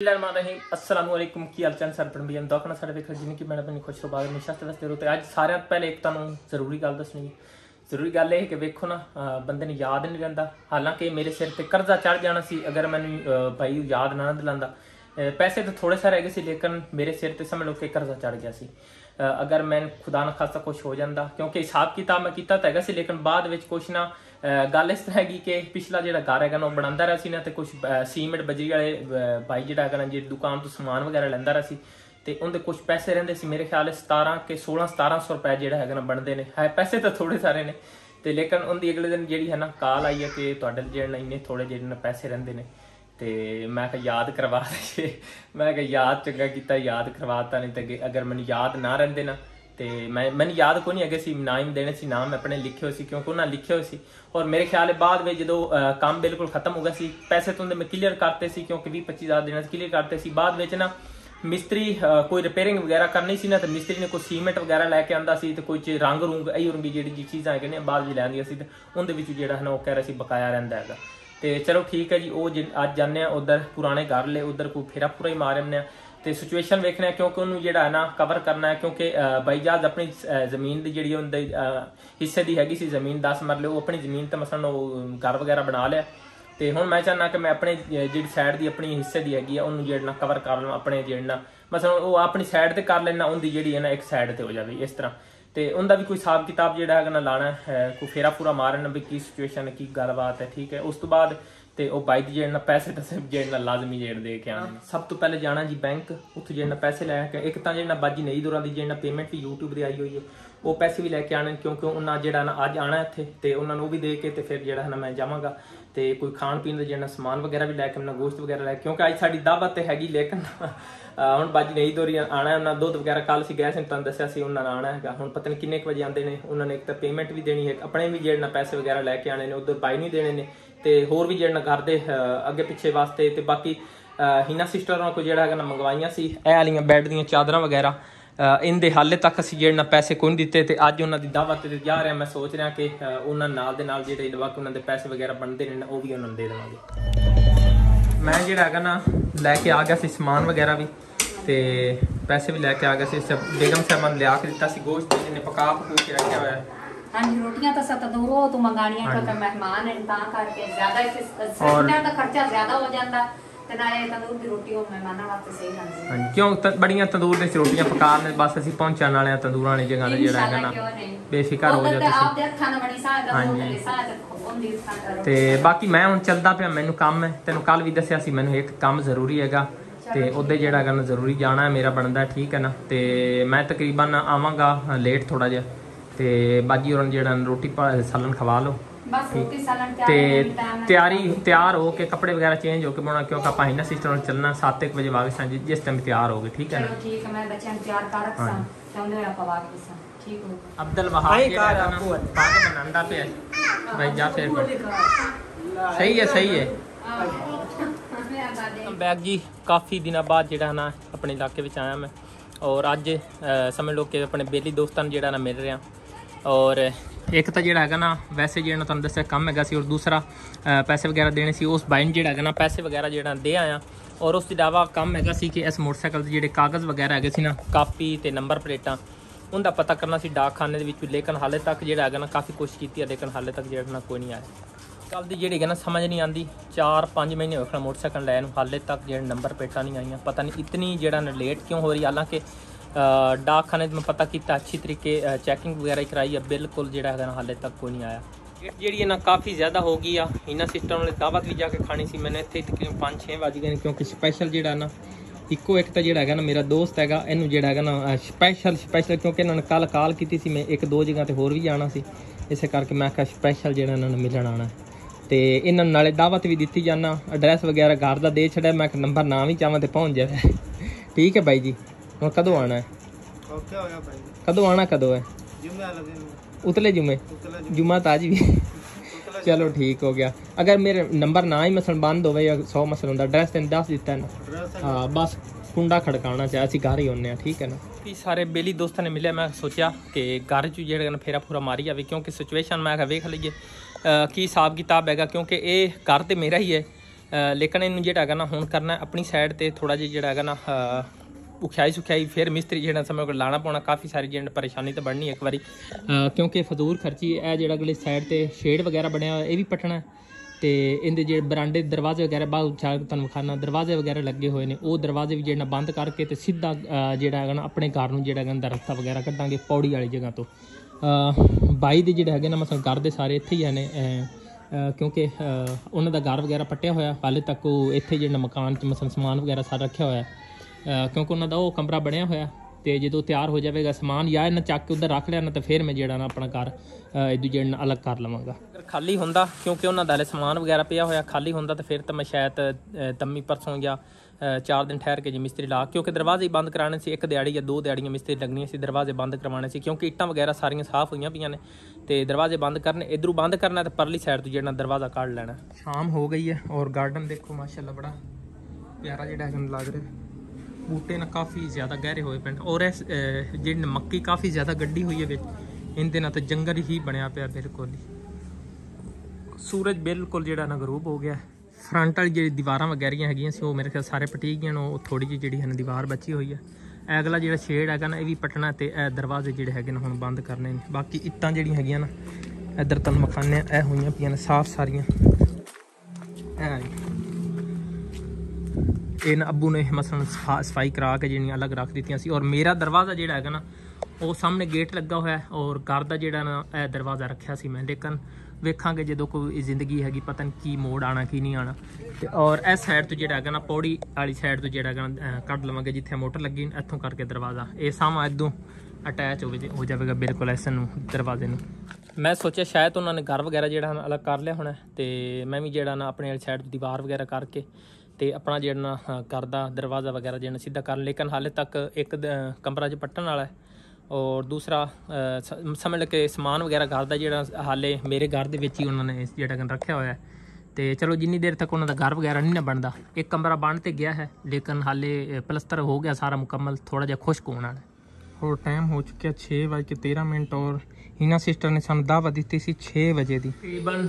ਬਿਸਮਿਲ੍ਲਾਹਿਰਰਹਿਮਾਨਿਰਰਹੀਮ ਕੀ ਹਾਲ ਚਾਲ ਸਰ ਪਰਮਬੀਮ ਦੋਖਣਾ ਸਾਡੇ ਵੇਖਣ ਜਿਨ ਕਿ ਮੈਂ ਆਪਣੀ ਖੁਸ਼ ਰਬਾਦ ਨਿਸ਼ਾ ਤੇ ਵਸਦੇ ਤੇ ਅੱਜ ਸਾਰਿਆਂ ਤੋਂ ਪਹਿਲੇ ਇੱਕ ਤੁਹਾਨੂੰ ਜ਼ਰੂਰੀ ਗੱਲ ਦੱਸਣੀ ਹੈ। ਜ਼ਰੂਰੀ ਗੱਲ ਇਹ ਕਿ ਵੇਖੋ ਨਾ ਬੰਦੇ ਨੂੰ ਯਾਦ ਨਹੀਂ ਰਹਿੰਦਾ। ਹਾਲਾਂਕਿ ਮੇਰੇ ਸਿਰ ਤੇ ਕਰਜ਼ਾ ਚੜ ਜਾਣਾ ਸੀ, ਅਗਰ ਮੈਨੂੰ, ਅਹ ਭਾਈ ਯਾਦ ਨਾ ਦਿਲਾਂਦਾ। ਪੈਸੇ ਤਾਂ ਥੋੜੇ ਸਾਰੇ ਹੈਗੇ ਸੀ, ਲੇਕਿਨ ਮੇਰੇ ਸਿਰ ਤੇ ਸਮਝ ਲਓ ਕਿ ਕਰਜ਼ਾ ਚੜ ਗਿਆ ਸੀ। ਅਗਰ ਮੈਂ ਖੁਦਾ ਨਾ ਖਾਸਾ ਕੁਝ ਹੋ ਜਾਂਦਾ, ਕਿਉਂਕਿ ਹਿਸਾਬ ਕਿਤਾਬ ਮੈਂ ਕੀਤਾ ਤਾਂ ਹੈਗਾ ਸੀ, ਲੇਕਿਨ ਬਾਅਦ ਵਿੱਚ ਕੁਛ ਨਾ ਗੱਲ ਇਸ ਤਰ੍ਹਾਂ ਹੈਗੀ ਕਿ ਪਿਛਲਾ ਜਿਹੜਾ ਘਰ ਹੈਗਾ ਨਾ, ਉਹ ਬਣਾਉਂਦਾ ਰਿਹਾ ਸੀ ਨਾ ਤੇ ਕੁਝ ਸੀਮੈਂਟ ਬਜਰੀ ਵਾਲੇ, ਅਹ, ਭਾਈ ਜਿਹੜਾ ਹੈਗਾ ਨਾ ਜਿਹੜੀ ਦੁਕਾਨ ਤੋਂ ਸਮਾਨ ਵਗੈਰਾ ਲੈਂਦਾ ਰਿਹਾ ਸੀ ਤੇ ਉਹਦੇ ਕੁਝ ਪੈਸੇ ਰਹਿੰਦੇ ਸੀ। ਮੇਰੇ ਖਿਆਲ 17 ਕਿ 16 1700 ਰੁਪਏ ਜਿਹੜਾ ਹੈਗਾ ਨਾ ਬਣਦੇ ਨੇ। ਹੈ, ਪੈਸੇ ਤਾਂ ਥੋੜੇ ਸਾਰੇ ਨੇ ਤੇ ਲੇਕਿਨ ਉਹਦੀ ਅਗਲੇ ਦਿਨ ਜਿਹੜੀ ਹੈ ਨਾ ਕਾਲ ਆਈ ਹੈ ਕਿ ਤੁਹਾਡੇ ਜਿਹੜੇ ਇੰਨੇ ਥੋੜੇ ਜਿਹੜੇ ਨਾ ਪੈਸੇ ਰਹਿੰਦੇ ਨੇ ਤੇ ਮੈਂ ਕਿਹਾ ਯਾਦ ਕਰਵਾ ਦੇ। ਮੈਂ ਕਿਹਾ ਯਾਦ ਚੰਗਾ ਕੀਤਾ, ਯਾਦ ਕਰਵਾਤਾ ਨਹੀਂ ਤੇ ਅਗਰ ਮੈਨੂੰ ਯਾਦ ਨਾ ਰਹਿੰਦੇ ਨਾ ਤੇ ਮੈਂ, ਮੈਨੂੰ ਯਾਦ ਕੋਈ ਨਹੀਂ ਹੈਗੇ ਸੀ, ਨਾ ਦੇਣੇ ਸੀ ਨਾਮ ਆਪਣੇ ਲਿਖੇ ਹੋਏ ਸੀ, ਕਿਉਂਕਿ ਉਹਨਾਂ ਲਿਖੇ ਹੋਏ ਸੀ। ਔਰ ਮੇਰੇ ਖਿਆਲ ਹੈ ਬਾਅਦ ਵਿੱਚ ਜਦੋਂ ਕੰਮ ਬਿਲਕੁਲ ਖਤਮ ਹੋ ਗਿਆ ਸੀ, ਪੈਸੇ ਤੋਂ ਮੈਂ ਕਲੀਅਰ ਕਰਤੇ ਸੀ, ਕਿਉਂਕਿ 20 25000 ਦੇਣਾ ਸੀ ਕਲੀਅਰ ਕਰਤੇ ਸੀ। ਬਾਅਦ ਵਿੱਚ ਨਾ ਮਿਸਤਰੀ ਕੋਈ ਰਿਪੇਅਰਿੰਗ ਵਗੈਰਾ ਕਰਨੀ ਸੀ ਨਾ, ਤੇ ਮਿਸਤਰੀ ਨੇ ਕੋਈ ਸੀਮੈਂਟ ਵਗੈਰਾ ਲੈ ਕੇ ਆਂਦਾ ਸੀ, ਤੇ ਕੋਈ ਚੀਜ਼ ਰੰਗ ਰੂੰਗ ਇਹ ਰੰਗੀ ਜਿਹੜੀ ਜੀ ਚੀਜ਼ਾਂ ਹੈਗੇ ਨੇ, ਬਾਅਦ ਵਿੱਚ ਲੈਂਦੀਆਂ ਸੀ, ਤੇ ਉਹਦੇ ਵਿੱਚ ਜਿਹੜਾ ਹੈ ਨਾ, ਉਹ ਕਹਿ ਰਿਹਾ ਸੀ, ਬਕਾਇਆ ਰਹਿੰਦਾ ਹੈਗਾ। ਤੇ ਚਲੋ ਠੀਕ ਹੈ ਜੀ, ਉਹ ਜਿ- ਅੱਜ ਜਾਂਦੇ ਆ ਉਧਰ ਪੁਰਾਣੇ ਘਰ ਲੈ, ਉਧਰ ਕੋਈ ਫੇਰਾ ਪੂਰਾ ਹੀ ਮਾਰ ਆਉਂਦੇ ਆ ਤੇ ਸਿਚੁਏਸ਼ਨ ਵੇਖਣਾ ਕਿਉਂਕਿ ਉਹਨੂੰ ਜਿਹੜਾ ਹੈ ਨਾ ਕਵਰ ਕਰਨਾ ਹੈ ਕਿਉਂਕਿ ਅਹ, ਬਾਈਜਾਜ਼ ਆਪਣੀ ਜ਼ਮੀਨ ਦੀ ਜਿਹੜੀ ਉਹਦੇ ਹਿੱਸੇ ਦੀ ਹੈਗੀ ਸੀ ਜ਼ਮੀਨ 10 ਮਰਲੇ ਉਹ ਆਪਣੀ ਜ਼ਮੀਨ ਤੇ ਮਸਲਨ ਉਹ ਘਰ ਵਗੈਰਾ ਬਣਾ ਲਿਆ। ਤੇ ਹੁਣ ਮੈਂ ਚਾਹਨਾ ਕਿ ਮੈਂ ਆਪਣੇ ਜਿਹੜੀ ਸਾਈਡ ਦੀ ਆਪਣੀ ਹਿੱਸੇ ਦੀ ਹੈਗੀ ਆ ਉਹਨੂੰ ਜਿਹੜਾ ਕਵਰ ਕਰ ਲਵਾਂ ਆਪਣੇ ਜਿਹੜਾ ਨਾ ਮਸਲਨ ਉਹ ਆਪਣੀ ਸਾਈਡ ਤੇ ਕਰ ਲੈਣਾ ਉਹਦੀ ਜਿਹੜੀ ਹੈ ਨਾ ਇੱਕ ਸਾਈਡ ਤੇ ਹੋ ਜਾਵੇ ਇਸ ਤਰ੍ਹਾਂ। ਤੇ ਉਹਦਾ ਵੀ ਕੋਈ ਹਿਸਾਬ ਕਿਤਾਬ ਜਿਹੜਾ ਹੈਗਾ ਨਾ ਲਾਣਾ ਹੈ ਕੋਈ ਫੇਰਾ ਪੂਰਾ ਮਾਰਨ ਵੀ ਕੀ ਸਿਚੁਏਸ਼ਨ ਹੈ ਕੀ ਗੱਲਬਾਤ ਹੈ ਠੀਕ ਹੈ। ਉਸ ਤੋਂ ਬਾਅਦ ਤੇ ਉਹ ਬਾਈ ਦੀ ਜਿਹੜੇ ਨਾ ਪੈਸੇ ਤਾਂ ਸਿਰਫ ਜਿਹੜੇ ਨਾ ਲਾਜ਼ਮੀ ਜਿਹੜੇ ਦੇ ਕੇ ਆਣੇ ਸਭ ਤੋਂ ਪਹਿਲੇ ਜਾਣਾ ਜੀ ਬੈਂਕ, ਉੱਥੇ ਜਿਹੜੇ ਨਾਲ ਪੈਸੇ ਲੈ ਕੇ, ਇੱਕ ਤਾਂ ਜਿਹੜੇ ਨਾ ਬਾਜੀ ਨਹੀਂ ਦੌਰਾਂ ਦੀ ਜਿਹੜਾ ਨਾਲ ਪੇਮੈਂਟ ਵੀ YouTube ਦੀ ਆਈ ਹੋਈ ਹੈ, ਉਹ ਪੈਸੇ ਵੀ ਲੈ ਕੇ ਆਣੇ ਕਿਉਂਕਿ ਉਹਨਾਂ ਜਿਹੜਾ ਨਾ ਅੱਜ ਆਣਾ ਇੱਥੇ, ਤੇ ਉਹਨਾਂ ਨੂੰ ਉਹ ਵੀ ਦੇ ਕੇ ਤੇ ਫਿਰ ਜਿਹੜਾ ਹੈ ਨਾ ਮੈਂ ਜਾਵਾਂਗਾ। ਤੇ ਕੋਈ ਖਾਣ ਪੀਣ ਦਾ ਜਿਹੜਾ ਸਮਾਨ ਵਗੈਰਾ ਵੀ ਲੈ ਕੇ ਮੈਂ ਗੋਸ਼ਤ ਵਗੈਰਾ ਲੈ ਕੇ, ਕਿਉਂਕਿ ਅੱਜ ਸਾਡੀ ਦਾਵਤ ਤੇ ਹੈਗੀ ਲੇਕਿਨ ਹੁਣ ਬਾਜੀ ਨਹੀਂ ਦੌਰੀ ਆਣਾ ਉਹਨਾਂ ਦੁੱਧ ਵਗੈਰਾ ਕੱਲ ਸੀ ਗਏ ਸੀ ਤੁਹਾਨੂੰ ਦੱਸਿਆ ਸੀ, ਉਹਨਾਂ ਨਾਲ ਆਣਾ ਹੈਗਾ। ਹੁਣ ਪਤਾ ਨਹੀਂ ਕਿੰਨੇ ਕੁ ਵਜੇ ਆਉਂਦੇ ਨੇ, ਉਹਨਾਂ ਨੇ ਇੱਕ ਤਾਂ ਪੇਮੈਂਟ ਵੀ ਦੇਣੀ ਹੈ ਆਪਣੇ ਵੀ ਜਿਹੜੇ ਨਾ ਪੈਸੇ ਵਗੈਰਾ ਲੈ ਕੇ ਆਣੇ ਨੇ, ਉਧਰ ਬਾਈ ਨਹੀਂ ਦੇਣੇ ਨੇ। ਤੇ ਹੋਰ ਵੀ ਜਿਹੜਾ ਨਾ ਘਰ ਦੇ ਅੱਗੇ ਪਿੱਛੇ ਵਾਸਤੇ ਤੇ ਬਾਕੀ ਅਹ, ਸਿਸਟਰ ਸਿਸਟਰਾਂ ਕੋ ਜਿਹੜਾ ਹੈਗਾ ਨਾ ਮੰਗਵਾਈਆਂ ਸੀ ਇਹ ਵਾਲੀਆਂ ਬੈੱਡ ਦੀਆਂ ਚਾਦਰਾਂ ਵਗੈਰਾ ਇਹਦੇ ਹਾਲੇ ਤੱਕ ਅਸੀਂ ਜਿਹੜੇ ਨਾ ਪੈਸੇ ਕੋਈ ਨਹੀਂ ਦਿੱਤੇ ਤੇ ਅੱਜ ਉਹਨਾਂ ਦੀ ਦਾਵਤ ਤੇ ਜਾ ਰਿਹਾ ਮੈਂ ਸੋਚ ਰਿਹਾ ਕਿ ਉਹਨਾਂ ਨਾਲ ਦੇ ਨਾਲ ਜਿਹੜੇ ਲਵਾ ਕੇ ਉਹਨਾਂ ਦੇ ਪੈਸੇ ਵਗੈਰਾ ਬਣਦੇ ਨੇ ਉਹ ਵੀ ਉਹਨਾਂ ਨੂੰ ਦੇ ਦੇਵਾਂਗੇ। ਮੈਂ ਜਿਹੜਾ ਹੈਗਾ ਨਾ ਲੈ ਕੇ ਆ ਗਿਆ ਸੀ ਸਮਾਨ ਵਗੈਰਾ ਵੀ ਤੇ ਪੈਸੇ ਵੀ ਲੈ ਕੇ ਆ ਗਿਆ ਸੀ ਬੇਗਮ ਸਾਹਿਬਾਨ ਲਿਆ ਕੇ ਦਿੱਤਾ ਸੀ ਗੋਸ਼ਤ ਜਿਹਨੇ ਪਕਾ ਪਕੂ ਕੇ ਰੱਖਿਆ ਹੋਇਆ ਹੈ। ਹਾਂਜੀ ਰੋਟੀਆਂ ਤਾਂ ਸਤ ਦੂਰੋਂ ਤੋਂ ਮੰਗਾਣੀਆਂ ਕਿਉਂਕਿ ਮਹਿਮਾਨ ਨੇ ਤਾਂ ਕਰਕੇ ਜ਼ਿਆਦਾ ਸਿਲੰਡਰ ਦਾ ਖਰਚਾ ਜ਼ਿਆਦਾ ਹੋ ਜਾਂਦਾ ਤੇ ਨਾਲੇ ਤੰਦੂਰ ਦੀ ਰੋਟੀ ਉਹ ਮਹਿਮਾਨਾਂ ਵਾਸਤੇ ਸਹੀ ਹੁੰਦੀ ਹਾਂਜੀ ਕਿਉਂ ਤਾਂ ਬੜੀਆਂ ਤੰਦੂਰ ਦੇ ਰੋਟੀਆਂ ਪਕਾਉਣ ਨੇ ਬਸ ਅਸੀਂ ਪਹੁੰਚਣ ਵਾਲੇ ਆ ਤੰਦੂਰਾਂ ਵਾਲੀ ਜਗ੍ਹਾ ਤੇ ਜਿਹੜਾ ਹੈਗਾ ਨਾ ਬੇਫਿਕਰ ਹੋ ਆਪ ਤੁਸੀਂ। ਦੇ ਅੱਖਾਂ ਨਾਲ ਬਣੀ ਸਾਹ ਦਾ। ਉਹ ਸਾਹ ਤੇ ਬਾਕੀ ਮੈਂ ਹੁਣ ਚੱਲਦਾ ਪਿਆ ਮੈਨੂੰ ਕੰਮ ਹੈ ਤੈਨੂੰ ਕੱਲ ਵੀ ਦੱਸਿਆ ਸੀ ਮੈਨੂੰ ਇੱਕ ਕੰਮ ਜ਼ਰੂਰੀ ਹੈਗਾ ਤੇ ਉਹਦੇ ਜਿਹੜਾ ਹੈਗਾ ਨਾ ਜ਼ਰੂਰੀ ਜਾਣਾ ਹੈ ਮੇਰਾ ਬਣਦਾ ਠੀਕ ਹੈ ਨਾ ਤੇ ਮੈਂ ਤਕਰੀਬਨ ਆਵਾਂਗਾ ਲੇਟ ਥੋੜਾ ਜਿਹਾ। ਤੇ ਬਾਜੀ ਹੋਰਾਂ ਜਿਹੜਾ ਨਾ ਰੋਟੀ ਪਾ- ਸਾਲਨ ਖਵਾ ਲਓ। ਬਸ ਰੋਟੀ ਸਾਲਣ ਤਿਆਰ ਤੇ ਹੋਣ ਦਾ time ਨਾਲ ਤਿਆਰੀ ਤਿਆਰ ਹੋ ਕੇ ਕੱਪੜੇ ਵਗੈਰਾ ਚੇਂਜ ਹੋ ਕੇ ਬਣਾਉਣਾ ਕਿਉਂਕਿ ਆਪਾਂ ਇਹਨਾਂ ਸਿਸਟਮ ਨਾਲ ਚੱਲਣਾ 7:00 ਵਜੇ ਵਾਪਸ ਆਂ ਜਿਸ ਟਾਈਮ ਤਿਆਰ ਹੋ ਗਏ ਠੀਕ ਹੈ ਨਾ? ਚਲੋ ਠੀਕ ਹੈ ਮੈਂ ਬੱਚਿਆਂ ਨੂੰ ਤਿਆਰ ਕਰ ਰੱਖਾਂ ਹਾਂਜੀ। ਚਾਹੁੰਦੇ ਹੋਏ ਆਪਾਂ ਵਾਗ ਸਾਂ ਠੀਕ ਹੋ ਅਬਦੁਲ ਵਹਾਬ ਜਿਹੜਾ ਹੈਗਾ ਨਾ ਪਾਗ ਬਣਾਉਂਦਾ ਪਿਆ ਭਾਈ ਜਾ ਫਿਰ ਸਹੀ ਹੈ ਸਹੀ ਹੈ। ਮੈਂ ਆਬਾਦੇ ਬੈਗ ਜੀ ਕਾਫੀ ਦਿਨਾਂ ਬਾਅਦ ਜਿਹੜਾ ਨਾ ਆਪਣੇ ਇਲਾਕੇ ਵਿੱਚ ਆਇਆ ਮੈਂ। ਔਰ ਅੱਜ ਅਹ, ਸਮਝ ਲਓ ਕਿ ਆਪਣੇ ਬੇਲੀ ਦੋਸਤਾਂ ਨੂੰ ਜਿਹੜਾ ਨਾ ਮਿਲ ਰਿਹਾ। ਔਰ ਇੱਕ ਤਾਂ ਜਿਹੜਾ ਹੈਗਾ ਨਾ, ਵੈਸੇ ਜਿਹੜਾ ਤੁਹਾਨੂੰ ਦੱਸਿਆ ਕੰਮ ਹੈਗਾ ਸੀ, ਔਰ ਦੂਸਰਾ ਪੈਸੇ ਵਗੈਰਾ ਦੇਣੇ ਸੀ, ਉਸ ਬਾਈ ਜਿਹੜਾ ਹੈਗਾ ਨਾ, ਪੈਸੇ ਵਗੈਰਾ ਜਿਹੜਾ ਦੇ ਆਇਆ। ਔਰ ਉਸ ਤੋਂ ਇਲਾਵਾ ਕੰਮ ਹੈਗਾ ਸੀ ਕਿ ਇਸ ਮੋਟਰਸਾਈਕਲ ਦੇ ਜਿਹੜੇ ਕਾਗਜ਼ ਵਗੈਰਾ ਹੈਗੇ ਸੀ ਨਾ, ਕਾਪੀ ਤੇ ਨੰਬਰ ਪਲੇਟਾਂ, ਉਹਦਾ ਪਤਾ ਕਰਨਾ ਸੀ ਡਾਕਖਾਨੇ ਦੇ ਵਿੱਚ, ਲੇਕਿਨ ਹਾਲੇ ਤੱਕ ਜਿਹੜਾ ਹੈਗਾ ਨਾ, ਕਾਫੀ ਕੋਸ਼ਿਸ਼ ਕੀਤੀ ਹੈ ਲੇਕਿਨ ਹਾਲੇ ਤੱਕ ਜਿਹੜਾ ਨਾ ਕੋਈ ਨਹੀਂ ਆਇਆ। ਕੱਲ ਦੀ ਜਿਹੜੀ ਹੈ ਨਾ, ਸਮਝ ਨਹੀਂ ਆਂਦੀ 4-5 ਮਹੀਨੇ ਹੋ ਗਏ ਮੋਟਰਸਾਈਕਲ ਲੈ ਨੂੰ, ਹਾਲੇ ਤੱਕ ਜਿਹੜੇ ਨੰਬਰ ਪਲੇਟਾਂ ਨਹੀਂ ਆਈਆਂ, ਪਤਾ ਨਹੀਂ ਇਤਨੀ ਜਿਹੜਾ ਨਾ ਲੇਟ ਕਿਉਂ ਹੋ ਰਹੀ, ਹਾਲਾਂਕਿ ਡਾਕਖਾਨੇ 'ਚ ਮੈਂ ਪਤਾ ਕੀਤਾ, ਅੱਛੀ ਤਰੀਕੇ ਚੈਕਿੰਗ ਵਗੈਰਾ ਹੀ ਕਰਾਈ ਆ, ਬਿਲਕੁਲ ਜਿਹੜਾ ਹੈਗਾ ਨਾ ਹਾਲੇ ਤੱਕ ਕੋਈ ਨਹੀਂ ਆਇਆ। ਜਿਹੜੀ ਹੈ ਨਾ ਕਾਫੀ ਜ਼ਿਆਦਾ ਹੋ ਗਈ ਆ, ਇਹਨਾਂ ਸਿਸਟਮ ਵਾਲੇ ਦਾਵਤ ਵੀ ਜਾ ਕੇ ਖਾਣੀ ਸੀ, ਮੈਨੇ ਇੱਥੇ ਤਕਰੀਬਨ 5-6 ਵਜ ਗਏ ਨੇ, ਕਿਉਂਕਿ ਸਪੈਸ਼ਲ ਜਿਹੜਾ ਨਾ, ਇੱਕੋ ਇੱਕ ਤਾਂ ਜਿਹੜਾ ਹੈਗਾ ਨਾ ਮੇਰਾ ਦੋਸਤ ਹੈਗਾ, ਇਹਨੂੰ ਜਿਹੜਾ ਹੈਗਾ ਨਾ ਸਪੈਸ਼ਲ ਸਪੈਸ਼ਲ ਕਿਉਂਕਿ ਇਹਨਾਂ ਨੇ ਕੱਲ ਕਾਲ ਕੀਤੀ ਸੀ, ਮੈਂ ਇੱਕ ਦੋ ਜਗ੍ਹਾ ਤੇ ਹੋਰ ਵੀ ਜਾਣਾ ਸੀ, ਇਸੇ ਕਰਕੇ ਮੈਂ ਕਿਹਾ ਸਪੈਸ਼ਲ ਜਿਹੜਾ ਇਹਨਾਂ ਨੂੰ ਮਿਲਣ ਆਣਾ ਤੇ ਇਹਨਾਂ ਨਾਲੇ ਦਾਵਤ ਵੀ ਦਿੱਤੀ ਜਾਣਾ ਐਡਰੈਸ ਵਗੈਰਾ ਘਰ ਦਾ ਦੇ ਛੜਿਆ ਮੈਂ ਕਿ ਨੰਬਰ ਨਾ ਵੀ ਚਾਹਾਂ ਤੇ ਪਹੁੰਚ ਜਾਵੇ। ਠੀਕ ਹੈ ਬਾਈ ਜੀ। ਹੁਣ ਕਦੋਂ ਆਣਾ ਹੈ? ਓਕੇ ਹੋ ਗਿਆ ਭਾਈ। ਕਦੋਂ ਆਣਾ ਕਦੋਂ ਹੈ? ਜੁਮੇ ਵਾਲੇ ਦਿਨ। ਉਤਲੇ ਜੁਮੇ? ਜੁਮਾ। ਤਾਂ ਅੱਜ ਵੀ। ਚਲੋ ਠੀਕ ਹੋ ਗਿਆ। ਅਗਰ ਮੇਰੇ ਨੰਬਰ ਨਾ ਹੀ ਮਸਲਨ ਬੰਦ ਹੋਵੇ ਜਾਂ 100 ਮਸਲਨ ਦਾ ਐਡਰੈਸ ਤੈਨੂੰ ਦੱਸ ਦਿੱਤਾ ਨਾ। ਹਾਂ। ਬਸ ਕੁੰਡਾ ਖੜਕਾਉਣਾ ਚਾਹ ਅਸੀਂ ਘਰ ਹੀ ਹੁੰਨੇ ਆ ਠੀਕ ਹੈ ਨਾ? ਵੀ ਸਾਰੇ ਬੇਲੀ ਦੋਸਤਾਂ ਨੇ ਮਿਲਿਆ ਮੈਂ ਸੋਚਿਆ ਕਿ ਘਰ ਚ ਜਿਹੜਾ ਨਾ ਫੇਰਾ ਪੂਰਾ ਮਾਰੀ ਜਾਵੇ ਕਿਉਂਕਿ ਸਿਚੁਏਸ਼ਨ ਮੈਂ ਕਿਹਾ ਵੇਖ ਲਈਏ ਕੀ ਹਿਸਾਬ ਕਿਤਾਬ ਹੈਗਾ ਕਿਉਂਕਿ ਇਹ ਘਰ ਤੇ ਮੇਰਾ ਹੀ ਹੈ। ਲੇਕਿਨ ਇਹਨੂੰ ਜਿਹੜਾ ਹੈਗਾ ਨਾ ਹੁਣ ਕਰਨਾ ਆਪਣੀ ਸਾਈਡ ਤੇ ਥੋੜਾ ਜਿਹਾ ਜਿਹੜਾ ਹੈਗਾ ਨਾ ਉਖਿਆਈ ਸੁਖਿਆਈ ਫਿਰ ਮਿਸਤਰੀ ਜਿਹੜਾ ਸਮੇਂ ਕੋਲ ਲਾਣਾ ਪਾਉਣਾ ਕਾਫੀ ਸਾਰੀ ਜਿਹੜਾ ਪਰੇਸ਼ਾਨੀ ਤਾਂ ਬਣਨੀ ਇੱਕ ਵਾਰੀ ਕਿਉਂਕਿ ਫਜ਼ੂਲ ਖਰਚੀ ਇਹ ਜਿਹੜਾ ਅਗਲੇ ਸਾਈਡ ਤੇ ਸ਼ੇਡ ਵਗੈਰਾ ਬਣਿਆ ਹੋਇਆ ਇਹ ਵੀ ਪਟਣਾ ਹੈ। ਤੇ ਇਹਦੇ ਜਿਹੜੇ ਬਰਾਂਡੇ ਦਰਵਾਜ਼ੇ ਵਗੈਰਾ ਬਾਹਰ ਚਾ ਤੁਹਾਨੂੰ ਵਿਖਾਣਾ ਦਰਵਾਜ਼ੇ ਵਗੈਰਾ ਲੱਗੇ ਹੋਏ ਨੇ ਉਹ ਦਰਵਾਜ਼ੇ ਵੀ ਜਿਹੜਾ ਬੰਦ ਕਰਕੇ ਤੇ ਸਿੱਧਾ ਜਿਹੜਾ ਹੈਗਾ ਨਾ ਆਪਣੇ ਘਰ ਨੂੰ ਜਿਹੜਾ ਹੈਗਾ ਰਸਤਾ ਵਗੈਰਾ ਕੱਢਾਂਗੇ ਪੌੜੀ ਵਾਲੀ ਜਗ੍ਹਾ ਤੋਂ ਬਾਈ ਦੇ ਜਿਹੜੇ ਹੈਗੇ ਨਾ ਮਸਲ ਘਰ ਦੇ ਸਾਰੇ ਇੱਥੇ ਹੀ ਨੇ ਕਿਉਂਕਿ ਉਹਨਾਂ ਦਾ ਘਰ ਵਗੈਰਾ ਪੱਟਿਆ ਹੋਇਆ ਹਾਲੇ ਤੱਕ ਉਹ ਇੱਥੇ ਜਿਹੜਾ ਮਕਾਨ 'ਚ ਮਸਲ ਸਮਾਨ ਵਗੈਰਾ ਸਾਰਾ ਰੱਖਿਆ ਹੋਇਆ ਕਿਉਂਕਿ ਉਹਨਾਂ ਦਾ ਉਹ ਕਮਰਾ ਬਣਿਆ ਹੋਇਆ ਤੇ ਜਦੋਂ ਤਿਆਰ ਹੋ ਜਾਵੇਗਾ ਸਮਾਨ ਜਾਂ ਇਹਨਾਂ ਚੱਕ ਕੇ ਉਧਰ ਰੱਖ ਲਿਆ ਨਾ ਤਾਂ ਫਿਰ ਮੈਂ ਜਿਹੜਾ ਨਾ ਆਪਣਾ ਘਰ ਇਹ ਦੂਜੇ ਨਾਲ ਅਲੱਗ ਕਰ ਲਵਾਂਗਾ। ਅਗਰ ਖਾਲੀ ਹੁੰਦਾ ਕਿਉਂਕਿ ਉਹਨਾਂ ਦਾ ਹਲੇ ਸਮਾਨ ਵਗੈਰਾ ਪਿਆ ਹੋਇਆ ਖਾਲੀ ਹੁੰਦਾ ਤਾਂ ਫਿਰ ਤਾਂ ਮੈਂ ਸ਼ਾਇਦ ਤੰਮੀ ਪਰਸੋਂ ਜਾਂ ਚਾਰ ਦਿਨ ਠਹਿਰ ਕੇ ਜੀ ਮਿਸਤਰੀ ਲਾ ਕਿਉਂਕਿ ਦਰਵਾਜ਼ੇ ਹੀ ਬੰਦ ਕਰਾਣੇ ਸੀ ਇੱਕ ਦਿਹਾੜੀ ਜਾਂ ਦੋ ਦਿਹਾੜੀਆਂ ਮਿਸਤਰੀ ਲੱਗਣੀਆਂ ਸੀ ਦਰਵਾਜ਼ੇ ਬੰਦ ਕਰਵਾਉਣੇ ਸੀ ਕਿਉਂਕਿ ਇੱਟਾਂ ਵਗੈਰਾ ਸਾਰੀਆਂ ਸਾਫ਼ ਹੋਈਆਂ ਪਈਆਂ ਨੇ ਤੇ ਦਰਵਾਜ਼ੇ ਬੰਦ ਕਰਨੇ ਇਧਰੋਂ ਬੰਦ ਕਰਨਾ ਤੇ ਪਰਲੀ ਸਾਈਡ ਤੋਂ ਜਿਹੜਾ ਦਰਵਾਜ਼ਾ ਕੱਢ ਲੈਣਾ। ਸ਼ਾਮ ਹੋ ਗਈ ਹੈ ਔਰ ਗਾਰਡਨ ਦੇਖੋ ਮਾਸ਼ਾਅੱਲਾ ਬੜਾ ਪਿਆਰਾ ਜਿਹੜਾ ਹੈਗਾ ਲੱਗ ਰਿਹਾ। ਬੂਟੇ ਨਾ ਕਾਫੀ ਜ਼ਿਆਦਾ ਗਹਿਰੇ ਹੋਏ ਪੈਣ ਔਰ ਇਹ ਜਿਹੜੀ ਮੱਕੀ ਕਾਫੀ ਜ਼ਿਆਦਾ ਗੱਡੀ ਹੋਈ ਹੈ ਵਿੱਚ, ਇਹਦੇ ਨਾਲ ਤਾਂ ਜੰਗਲ ਹੀ ਬਣਿਆ ਪਿਆ ਬਿਲਕੁਲ ਹੀ। ਸੂਰਜ ਬਿਲਕੁਲ ਜਿਹੜਾ ਨਾ ਗਰੂਬ ਹੋ ਗਿਆ। ਫਰੰਟ ਵਾਲੀ ਜਿਹੜੀ ਦੀਵਾਰਾਂ ਵਗੈਰੀਆਂ ਹੈਗੀਆਂ ਸੀ, ਉਹ ਮੇਰੇ ਖਿਆਲ ਸਾਰੇ ਪਟੀ ਗਈਆਂ ਨੇ, ਉਹ ਥੋੜੀ ਜਿਹੀ ਜਿਹੜੀ ਹਨ ਦੀਵਾਰ ਬਚੀ ਹੋਈ ਹੈ। ਅਗਲਾ ਜਿਹੜਾ ਸ਼ੇਡ ਹੈਗਾ ਨਾ, ਇਹ ਵੀ ਪਟਣਾ ਤੇ, ਇਹ ਦਰਵਾਜ਼ੇ ਜਿਹੜੇ ਹੈਗੇ ਨੇ, ਹੁਣ ਬੰਦ ਕਰਨੇ ਨੇ। ਬਾਕੀ ਇੱਟਾਂ ਜਿਹੜੀਆਂ ਹੈਗੀਆਂ ਨਾ, ਇੱਧਰ ਤੁਹਾਨੂੰ ਮਖਾਨੇ ਇਹ ਹੋਈਆਂ ਪਈਆਂ ਨੇ, ਸਾਫ਼ ਸਾਰੀਆਂ। ਇਹ ਇਹਨਾਂ ਅੱਬੂ ਨੇ ਮਸਲਨ ਸਫ਼ਾਈ ਕਰਾ ਕੇ ਜਿਹੜੀਆਂ ਅਲੱਗ ਰੱਖ ਦਿੱਤੀਆਂ ਸੀ। ਔਰ ਮੇਰਾ ਦਰਵਾਜ਼ਾ ਜਿਹੜਾ ਹੈਗਾ ਨਾ ਉਹ ਸਾਹਮਣੇ ਗੇਟ ਲੱਗਾ ਹੋਇਆ ਔਰ ਘਰ ਦਾ ਜਿਹੜਾ ਨਾ ਇਹ ਦਰਵਾਜ਼ਾ ਰੱਖਿਆ ਸੀ ਮੈਂ। ਲੇਕਿਨ ਵੇਖਾਂਗੇ ਜਦੋਂ ਕੋਈ ਜ਼ਿੰਦਗੀ ਹੈਗੀ ਪਤਾ ਨਹੀਂ ਕੀ ਮੋੜ ਆਣਾ ਕੀ ਨਹੀਂ ਆਣਾ। ਤੇ ਔਰ ਇਸ ਸਾਈਡ ਤੋਂ ਜਿਹੜਾ ਹੈਗਾ ਨਾ ਪੌੜੀ ਵਾਲੀ ਸਾਈਡ ਤੋਂ ਜਿਹੜਾ ਹੈਗਾ ਨਾ, ਕੱਢ ਲਵਾਂਗੇ ਜਿੱਥੇ ਮੋਟਰ ਲੱਗੀ ਇੱਥੋਂ ਕਰਕੇ ਦਰਵਾਜ਼ਾ। ਇਹ ਸਾਹਮਣੇ ਇਦੋਂ ਅਟੈਚ ਹੋਵੇ ਹੋ ਜਾਵੇਗਾ ਬਿਲਕੁਲ ਇਸ ਨੂੰ ਦਰਵਾਜ਼ੇ ਨੂੰ। ਮੈਂ ਸੋਚਿਆ ਸ਼ਾਇਦ ਉਹਨਾਂ ਨੇ ਘਰ ਵਗੈਰਾ ਜਿਹੜਾ ਨਾ ਅਲੱਗ ਕਰ ਲਿਆ ਹੋਣਾ ਤੇ ਮੈਂ ਵੀ ਜਿਹੜਾ ਨਾ ਆਪਣੇ ਵਾਲੀ ਸਾਈਡ ਦੀਵਾਰ ਵਗੈਰਾ ਕਰਕੇ ਤੇ ਆਪਣਾ ਜਿਹੜਾ ਨਾ ਅ, ਘਰ ਦਾ ਦਰਵਾਜ਼ਾ ਵਗੈਰਾ ਜਿਹੜਾ ਸਿੱਧਾ ਕਰ ਲੇਕਿਨ ਹਾਲੇ ਤੱਕ ਇੱਕ ਕਮਰਾ ਚ ਪੱਟਣ ਵਾਲਾ ਹੈ ਔਰ ਦੂਸਰਾ ਸਮਝ ਲਓ ਕਿ ਸਮਾਨ ਵਗੈਰਾ ਘਰ ਦਾ ਜਿਹੜਾ ਹਾਲੇ ਮੇਰੇ ਘਰ ਦੇ ਵਿੱਚ ਹੀ ਉਹਨਾਂ ਨੇ ਜਿਹੜਾ ਕਿ ਰੱਖਿਆ ਹੋਇਆ ਹੈ। ਤੇ ਚਲੋ ਜਿੰਨੀ ਦੇਰ ਤੱਕ ਉਹਨਾਂ ਦਾ ਘਰ ਵਗੈਰਾ ਨਹੀਂ ਨਾ ਬਣਦਾ ਇੱਕ ਕਮਰਾ ਬਣ ਤੇ ਗਿਆ ਹੈ ਲੇਕਿਨ ਹਾਲੇ ਪਲਸਤਰ ਹੋ ਗਿਆ ਸਾਰਾ ਮੁਕੰਮਲ ਥੋੜਾ ਜਿਹਾ ਖੁਸ਼ਕ ਹੋਣ ਹੈ। ਹੋਰ ਟਾਈਮ ਹੋ ਚੁੱਕਿਆ 6:13 ਮਿੰਟ ਔਰ ਹੀਨਾ ਸਿਸਟਰ ਨੇ ਸਾਨੂੰ ਦਾਵਤ ਦਿੱਤੀ ਸੀ 6 ਵਜੇ ਦੀ। ਤਕਰੀਬਨ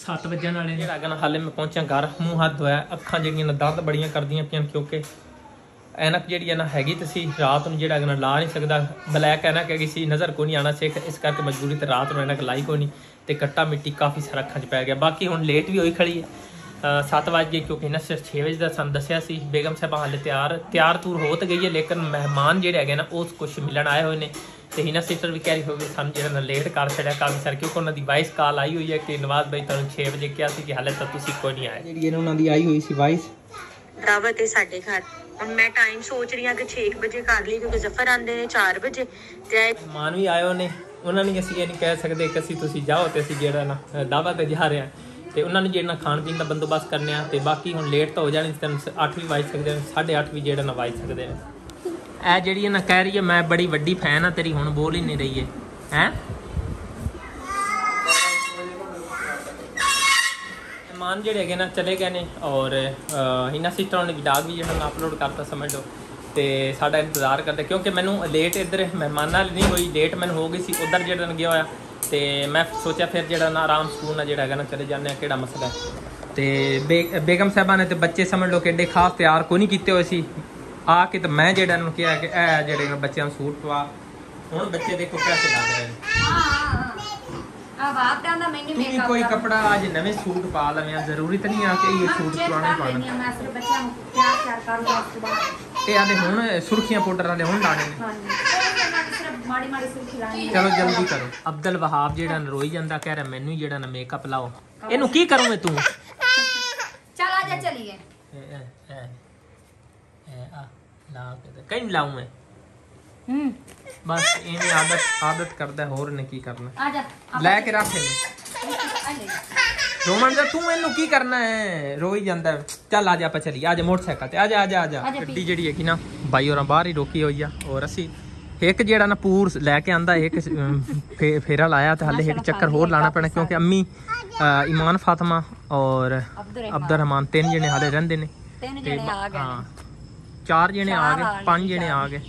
7 ਵਜੇ ਨਾਲੇ ਜਿਹੜਾ ਹੈਗਾ ਨਾ ਹਾਲੇ ਮੈਂ ਪਹੁੰਚਿਆ ਘਰ ਮੂੰਹ ਹੱਥ ਧੋਇਆ, ਅੱਖਾਂ ਜਿਹੜੀਆਂ ਨਾ ਦਰਦ ਬੜੀਆਂ ਕਰਦੀਆਂ ਪਈਆਂ ਕਿਉਂਕਿ ਐਨਕ ਜਿਹੜੀ ਹੈ ਨਾ ਹੈਗੀ ਤੇ ਸੀ ਰਾਤ ਨੂੰ ਜਿਹੜਾ ਹੈਗਾ ਨਾ ਲਾ ਨਹੀਂ ਸਕਦਾ। ਬਲੈਕ ਐਨਕ ਹੈਗੀ ਸੀ, ਨਜ਼ਰ ਕੋਈ ਨਹੀਂ ਆਣਾ ਸਿੱਖ ਇਸ ਕਰਕੇ ਮਜਬੂਰੀ ਤੇ ਰਾਤ ਨੂੰ ਐਨਕ ਲਾਈ ਕੋਈ ਨਹੀਂ ਤੇ ਕੱਟਾ ਮਿੱਟੀ ਕਾਫੀ ਸਾਰਾ ਅੱਖਾਂ 'ਚ ਪੈ ਗਿਆ। ਬਾਕੀ ਹੁਣ ਲੇਟ ਵੀ ਹੋਈ ਖੜੀ ਹੈ 7 ਵਜੇ ਕਿਉਂਕਿ ਨਾ ਸਿਰ 6 ਵਜੇ ਦਾ ਸਾਨੂੰ ਦੱਸਿਆ ਸੀ। ਬੇਗਮ ਸਾਹਿਬਾ ਹਾਲੇ ਤਿਆਰ ਤਿਆਰ ਤੂਰ ਹੋ ਤਾਂ ਗਈ ਹੈ, ਲੇਕਿਨ ਮਹਿਮਾਨ ਜਿਹੜੇ ਹੈਗੇ ਨਾ, ਉਹ ਕੁਝ ਮਿਲਣ ਆਏ ਹੋਏ ਨੇ। ਤੇ ਹਿਨਾ ਸਿਸਟਰ ਵੀ ਕਹਿ ਰਹੀ ਹੋਵੇ ਸਾਨੂੰ ਜਿਹੜਾ ਨਾ ਲੇਟ ਕਰ ਛੜਿਆ ਕਾਫੀ ਸਾਰ ਕਿਉਂਕਿ ਉਹਨਾਂ ਦੀ ਵਾਇਸ ਕਾਲ ਆਈ ਹੋਈ ਹੈ ਕਿ ਨਵਾਜ਼ ਭਾਈ ਤੁਹਾਨੂੰ 6 ਵਜੇ ਕਿਹਾ ਸੀ ਕਿ ਹਾਲੇ ਤੱਕ ਤੁਸੀਂ ਕੋਈ ਨਹੀਂ ਆਏ ਜਿਹੜੀ ਇਹਨਾਂ ਦੀ ਆਈ ਹੋਈ ਸੀ ਵਾਇਸ ਦਾਵਤ ਹੈ ਸਾਡੇ ਘਰ। ਹੁਣ ਮੈਂ ਟਾਈਮ ਸੋਚ ਰਹੀ ਹਾਂ ਕਿ 6 ਵਜੇ ਕਰ ਲਈ ਕਿਉਂਕਿ ਜ਼ਫਰ ਆਂਦੇ ਨੇ 4 ਵਜੇ। ਤੇ ਮਹਿਮਾਨ ਵੀ ਹੋਏ ਨੇ ਉਹਨਾਂ ਨੂੰ ਅਸੀਂ ਇਹ ਨਹੀਂ ਕਹਿ ਸਕਦੇ ਕਿ ਅਸੀਂ ਤੁਸੀਂ ਜਾਓ ਤੇ ਅਸੀਂ ਜਿਹੜਾ ਨਾ ਦਾਵਾ ਤੇ ਜਾ ਰਹੇ ਹਾਂ। ਤੇ ਉਹਨਾਂ ਨੂੰ ਜਿਹੜਾ ਖਾਣ ਪੀਣ ਦਾ ਬੰਦੋਬਸਤ ਕਰਨੇ ਆ ਤੇ ਬਾਕੀ ਹੁਣ ਲੇਟ ਤਾਂ ਹੋ ਜਾਣੀ ਤਾਂ 8 ਵੀ ਵਾਜ ਸਕਦੇ ਨੇ 8:30 ਵੀ ਜਿਹੜਾ ਨਾ ਵਾਜ ਸਕਦੇ ਨੇ। ਇਹ ਜਿਹੜੀ ਇਹ ਨਾ ਕਹਿ ਰਹੀ ਹੈ, ਮੈਂ ਬੜੀ ਵੱਡੀ ਫੈਨ ਆ ਤੇਰੀ ਹੁਣ ਬੋਲ ਹੀ ਨਹੀਂ ਰਹੀ ਹੈ। ਹੈ? ਮਹਿਮਾਨ ਜਿਹੜੇ ਹੈਗੇ ਨਾ, ਚਲੇ ਗਏ ਨੇ ਔਰ ਇਹਨਾਂ ਸਿਸਟਰਾਂ ਨੇ ਡਾਗ ਵੀ ਜਿਹੜਾ ਅਪਲੋਡ ਕਰਤਾ, ਸਮਝ ਲਓ। ਤੇ ਸਾਡਾ ਇੰਤਜ਼ਾਰ ਕਰਦੇ, ਕਿਉਂਕਿ ਮੈਨੂੰ ਲੇਟ ਇੱਧਰ ਮਹਿਮਾਨਾਂ ਨਾਲ ਨਹੀਂ ਹੋਈ ਲੇਟ ਮੈਨੂੰ ਹੋ ਗਈ ਸੀ, ਉਧਰ ਜਿਹੜਾ ਨਾ ਗਿਆ ਹੋਇਆ। ਤੇ ਮੈਂ ਸੋਚਿਆ ਫਿਰ ਜਿਹੜਾ ਨਾ ਆਰਾਮ ਸਕੂਨ ਨਾਲ ਜਿਹੜਾ ਹੈਗਾ ਨਾ, ਚਲੇ ਜਾਂਦੇ ਆ ਕਿਹੜਾ ਮਸਲਾ ਹੈ। ਤੇ ਬੇ- ਬੇਗਮ ਸਾਹਿਬਾਂ ਨੇ ਤੇ ਬੱਚੇ ਸਮਝ ਲਓ ਕਿ ਐਡੇ ਖਾਸ ਤਿਆਰ ਕੋਈ ਨਹੀਂ ਕੀਤੇ ਹੋਏ ਸੀ। ਆ ਕੇ ਤੇ ਮੈਂ ਜਿਹੜਾ ਨੂੰ ਕਿਹਾ ਕਿ ਇਹ ਜਿਹੜੇ ਨੇ ਬੱਚਿਆਂ ਨੂੰ ਸੂਟ ਪਵਾ। ਹੁਣ ਬੱਚੇ ਦੇਖੋ ਕਿਵੇਂ ਲੱਗ ਰਹੇ ਨੇ। ਆ ਬਾਪ ਦਾ ਮਹਿੰਗੇ ਤੂੰ ਵੀ ਕੋਈ ਕੱਪੜਾ ਅੱਜ ਨਵੇਂ ਸੂਟ ਪਾ ਲਵੇਂ ਜ਼ਰੂਰੀ ਤਾਂ ਨਹੀਂ ਆ ਕਿ ਇਹ ਸੂਟ ਪੁਰਾਣੇ ਪਾਣਾ ਮੈਂ ਸਿਰ ਬੱਚਿਆਂ ਨੂੰ ਤਿਆਰ ਕਰ ਲਿਆ ਉਸ ਤੋਂ ਬਾਅਦ। ਇਹ ਆਦੇ ਹੁਣ ਸੁਰਖੀਆਂ ਪਾਊਡਰ ਵਾਲੇ ਹੁਣ ਲਾਣੇ ਨੇ ਮਾੜੀ ਮਾੜੀ ਸੁਰਖੀ ਲਾਣੀ ਚਲੋ ਜਲਦੀ ਕਰੋ। ਅਬਦੁਲ ਵਹਾਬ ਜਿਹੜਾ ਨਰੋਈ ਜਾਂਦਾ ਕਹਿ ਰਿਹਾ ਮੈਨੂੰ ਜਿਹੜਾ ਨਾ ਮੇਕਅਪ ਲਾਓ। ਇਹਨੂੰ ਕੀ ਕਰੂੰ ਤੂੰ? ਚਲ ਆ ਜਾ ਚਲੀਏ ਕੇ ਕहीं ਲਾਉਂ ਮੈਂ। ਹੂੰ। ਬਸ ਇਹਨੇ ਆਦਤ ਆਦਤ ਕਰਦਾ ਹੋਰ ਨੇ ਕੀ ਕਰਨਾ। ਆ ਜਾ ਲੈ ਕੇ ਰੱਖ ਇਹਨੂੰ। ਰੋਮਨ ਦਾ ਤੂੰ ਇਹਨੂੰ ਕੀ ਕਰਨਾ ਹੈ? ਰੋਈ ਜਾਂਦਾ ਹੈ। ਚੱਲ ਆ ਜਾ ਆਪਾਂ ਚਲੀ ਆ ਜਾ ਮੋਟਰਸਾਈਕਲ ਤੇ। ਆ ਜਾ ਆ ਜਾ ਆ ਜਾ। ਗੱਡੀ ਜਿਹੜੀ ਹੈਗੀ ਨਾ ਬਾਈ ਹੋਰਾਂ ਬਾਹਰ ਹੀ ਰੋਕੀ ਹੋਈ ਆ। ਔਰ ਅਸੀਂ ਇੱਕ ਜਿਹੜਾ ਨਾ ਪੂਰ ਲੈ ਕੇ ਆਂਦਾ ਇੱਕ ਫੇਰਾ ਲਾਇਆ ਤੇ ਹਾਲੇ ਇੱਕ ਚੱਕਰ ਹੋਰ ਲਾਣਾ ਪੈਣਾ ਕਿਉਂਕਿ ਅੰਮੀ ਇਮਾਨ ਫਾਤਮਾ ਔਰ ਅਬਦੁਰ ਅਬਦਰ ਰਹਿਮਾਨ ਤਿੰਨ ਜਣੇ ਹਾਲੇ ਰਹਿੰਦੇ ਨੇ। ਤਿੰਨ ਜਣੇ ਆ ਗਏ ਹਾਂ। ਚਾਰ ਜਣੇ ਆ ਗਏ ਪੰਜ ਜਣੇ ਆ ਗਏ।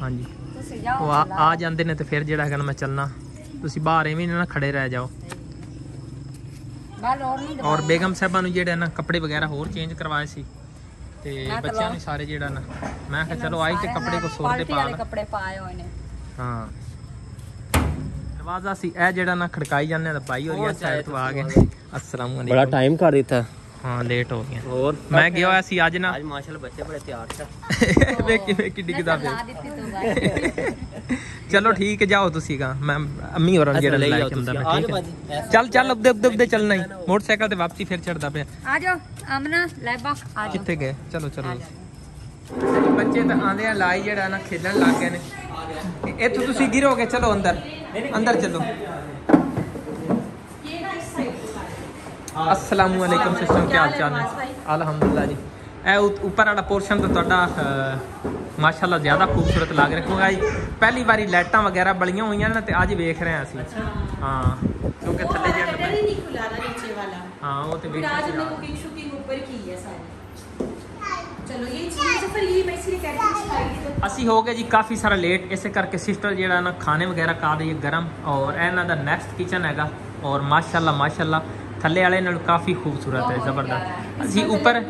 ਹਾਂਜੀ। ਤੁਸੀਂ ਜਾਓ ਉਹ ਆ ਆ ਜਾਂਦੇ ਨੇ ਤੇ ਫਿਰ ਜਿਹੜਾ ਹੈਗਾ ਨਾ ਮੈਂ ਚੱਲਣਾ। ਤੁਸੀਂ ਬਾਹਰ ਐਵੇਂ ਨਾ ਖੜੇ ਰਹਿ ਜਾਓ। ਬਾਲ ਹੋਰ ਨਹੀਂ ਔਰ ਬੇਗਮ ਸਾਹਿਬਾਂ ਨੂੰ ਜਿਹੜੇ ਨਾ ਕੱਪੜੇ ਵਗੈਰਾ ਹੋਰ ਚੇਂਜ ਕਰਵਾਏ ਸੀ। ਤੇ ਬੱਚਿਆਂ ਨੂੰ ਸਾਰੇ ਜਿਹੜਾ ਨਾ ਮੈਂ ਕਿਹਾ ਚਲੋ ਆਈ ਤੇ ਕੱਪੜੇ ਕੋ ਸੋਰ ਦੇ ਪਾ ਲਾ। ਕੱਪੜੇ ਪਾਏ ਹੋਏ ਨੇ। ਹਾਂ। ਆਵਾਜ਼ਾ ਸੀ ਇਹ ਜਿਹੜਾ ਨਾ ਖੜਕਾਈ ਜਾਂਦੇ ਆ ਤਾਂ ਭਾਈ ਹੋ ਗਿਆ ਸਾਈਡ ਤੋਂ ਆ ਗਏ। ਅਸਲਾਮ ਬੜਾ ਟਾਈਮ ਕਰ ਦਿੱਤਾ। ਹਾਂ ਲੇਟ ਹੋ ਗਿਆ ਹੋਰ? ਮੈਂ ਗਿਆ ਹੋਇਆ ਸੀ ਅੱਜ ਨਾ। ਅੱਜ ਮਾਸ਼ਾਅੱਲਾ ਬੱਚੇ ਬੜੇ ਤਿਆਰ ਸੀ। ਵੇਖ ਕਿਵੇਂ ਕਿੱਡੀ ਕਿਤਾਬ ਬਾਈ ਚਲੋ ਠੀਕ ਹੈ ਜਾਓ ਤੁਸੀਂ ਗਾ। ਮੈਂ ਅੰਮੀ ਹੋਰਾਂ ਜਿਹੜਾ ਲੈ ਕੇ ਆਉਂਦਾ ਤੁਸੀਂ। ਮੈਂ ਠੀਕ ਹੈ। ਚੱਲ ਚੱਲ ਉਬਦੇ ਉਬਦੇ ਉਬਦੇ ਚੱਲਣਾ ਹੀ। ਮੋਟਰਸਾਈਕਲ ਤੇ ਵਾਪਸੀ ਫਿਰ ਚੜਦਾ ਪਿਆ। ਆ ਜਾਓ ਆਮਨਾ ਲੈ ਬਾ ਆ ਜਾਓ। ਕਿੱਥੇ ਗਏ? ਚਲੋ ਚਲੋ। ਬੱਚੇ ਤਾਂ ਆਂਦੇ ਆ ਲਾਈ ਜਿਹੜਾ ਨਾ ਖੇਡਣ ਲੱਗ ਗਏ ਨੇ। ਇੱਥੋਂ ਤੁਸੀਂ ਗਿਰੋਗੇ ਚਲੋ ਅੰਦਰ। ਅੰਦਰ ਚਲੋ। ਅਸਲਾਮ ਵਾਲੇਕਮ ਸਿਸਟਮ ਕੀ ਹਾਲ ਚਾਲ ਹੈ ਅਲਹਮਦੁਲਿਲਾ ਜੀ ਇਹ ਉੱਪਰ ਵਾਲਾ ਪੋਰਸ਼ਨ ਤਾਂ ਤੁਹਾਡਾ ਮਾਸ਼ਾਅੱਲਾ ਜ਼ਿਆਦਾ ਖੂਬਸੂਰਤ ਲੱਗ ਰਿਹਾ ਜੀ ਪਹਿਲੀ ਵਾਰੀ ਲਾਈਟਾਂ ਵਗੈਰਾ ਬਲੀਆਂ ਹੋਈਆਂ ਨੇ ਤੇ ਅੱਜ ਵੇਖ ਰਹੇ ਹਾਂ ਅਸੀਂ ਹਾਂ ਕਿਉਂਕਿ ਥੱਲੇ ਜਿਹੜਾ ਪਹਿਲੇ ਨਹੀਂ ਖੁੱਲਾ ਨੀਚੇ ਵਾਲਾ ਹਾਂ ਉਹ ਤੇ ਵੀ ਅੱਜ ਨੇ ਕੁਕਿੰਗ ਸ਼ੁਕਿੰਗ ਉੱਪਰ ਕੀ ਹੈ ਸਾਰੀ ਅਸੀਂ ਹੋ ਗਏ ਜੀ ਕਾਫੀ ਸਾਰਾ ਲੇਟ ਇਸੇ ਕਰਕੇ ਸਿਸਟਰ ਜਿਹੜਾ ਨਾ ਖਾਣੇ ਵਗੈਰਾ ਕਾ ਦੇ ਗਰਮ ਔਰ ਇਹਨਾਂ ਦਾ ਨੈਕਸਟ ਕਿਚਨ ਹੈਗਾ ਔਰ ਮਾਸ਼ਾਅੱਲਾ ਮਾਸ਼ਾਅੱਲਾ ਥੱਲੇ ਵਾਲੇ ਨਾਲ ਕਾਫੀ ਖੂਬਸੂਰਤ ਹੈ ਜ਼ਬਰਦਸਤ ਅਸੀਂ ਉੱਪਰ